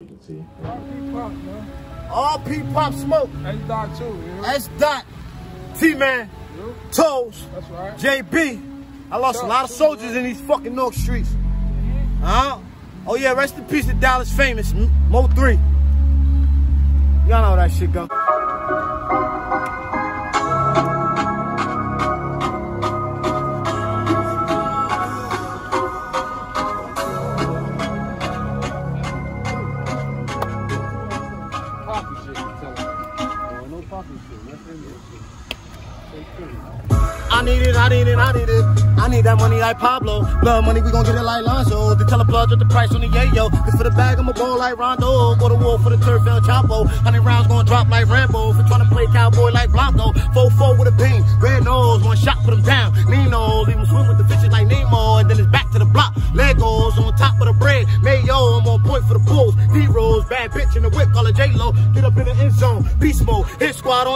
See. RP Pop, man. All P Pop Smoke, S dot too, you know? S Dot, T Man, You? Toes, That's right. JB. I lost a lot of soldiers in these fucking North streets. Huh? Oh yeah, rest in peace to Dallas famous, Mo 3. Y'all know how that shit go. I need it, I need it, I need it. I need that money like Pablo. Blood money, we gon' get it like Lonzo. The a plug with the price on the yayo. Cause for the bag, I'ma go like Rondo. Go to war for the turf, El Chapo. Hundred rounds gon' drop like Rambo. For trying to play cowboy like Blanco. 4-4 with a beam. Red nose, one shot, put him down. Nino, leave him swim with the fishes like Nemo. And then it's back to the block. Legos on top of the bread. Mayo, I'm on point for the Bulls. D-Rose, bad bitch in the whip, call her J-Lo. Get up in the end zone. Beast mode,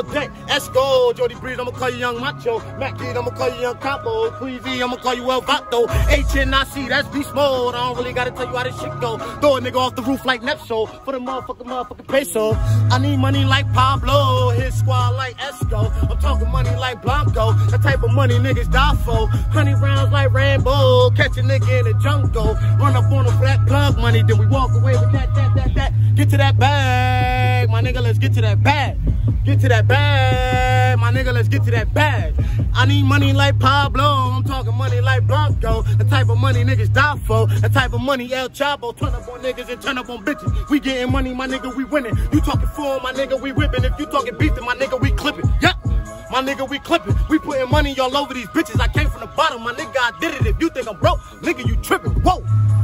squad on deck. Esco, Jody Breeze, I'ma call you Young Macho. Mac Kid, I'ma call you Young Capo. Queezy, I'ma call you El Vato. HNIC, that's beast mode. I don't really gotta tell you how this shit go. Throw a nigga off the roof like Nepso for the motherfucking motherfucking peso. I need money like Pablo, his squad like Esco. I'm talking money like Blanco, the type of money niggas die for. Honey rounds like Rambo, catch a nigga in the jungle. Run up on for that plug money, then we walk away with that, that, that, that. Get to that bag, my nigga, let's get to that bag. Get to that bag, my nigga, let's get to that bag. I need money like Pablo, I'm talking money like Blanco. The type of money niggas die for, the type of money El Chapo. Turn up on niggas and turn up on bitches. We getting money, my nigga, we winning. You talking form, my nigga, we whipping. If you talking beefing, my nigga, we clipping. Yep. My nigga, we clipping. We putting money all over these bitches. I came from the bottom, my nigga, I did it. If you think I'm broke, nigga, you tripping. Whoa.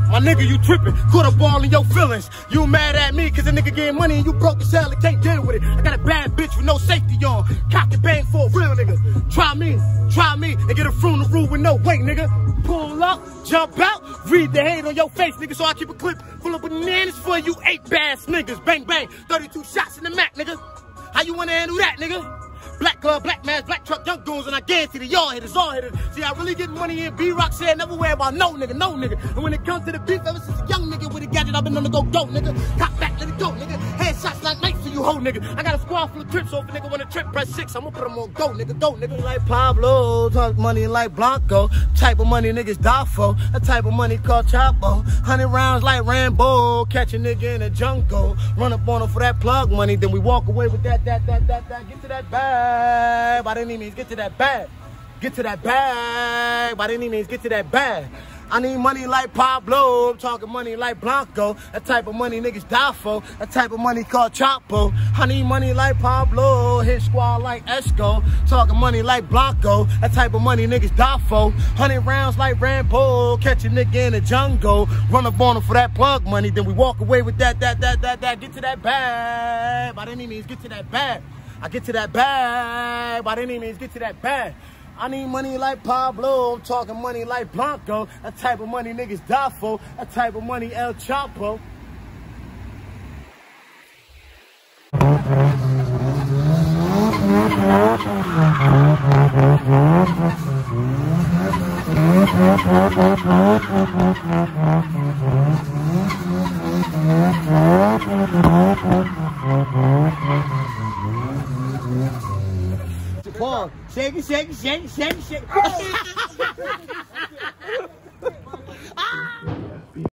My nigga, you tripping. Put a ball in your feelings. You mad at me cause a nigga getting money and you broke as hell and can't deal with it. I got a bad bitch with no safety on. Cock and bang for a real nigga. Try me, try me, and get a fruit in the funeral with no weight, nigga. Pull up, jump out, read the hate on your face, nigga. So I keep a clip full of bananas for you eight bass niggas. Bang, bang, 32 shots in the Mac, nigga. How you wanna handle that, nigga? Black glove, black mask, black truck, young goons, and I guarantee the y'all hitters, all hitters. See, I really get money in B-Rock said, never worry about no nigga, no nigga. And when it comes to the beef, ever since a young nigga with a gadget, I've been on the go, go, nigga. Cop back, let it go, nigga. Headshots like you, hoe, nigga. I got a squad full of trips, a nigga wanna trip, press six, I'ma put him on go, nigga, go, nigga. Like Pablo, talk money like Blanco. Type of money niggas die for. A type of money called Chapo. Hundred rounds like Rambo. Catch a nigga in the jungle. Run up on him for that plug money, then we walk away with that, that, that, that, that. Get to that bag. By any means, get to that bag. Get to that bag. By any means, get to that bag. I need money like Pablo. I'm talking money like Blanco. That type of money niggas die for. That type of money called Chapo. I need money like Pablo. Hit squad like Esco. Talking money like Blanco. That type of money niggas die for. Hundred rounds like Rambo. Catch a nigga in the jungle. Run up on him for that plug money. Then we walk away with that, that, that, that, that. Get to that bag. By any means, get to that bag. I get to that bag. By any means, get to that bag. I need money like Pablo. I'm talking money like Blanco. That type of money niggas die for. That type of money El Chapo. Paul, shake it, shake it, shake it, shake it, shake it.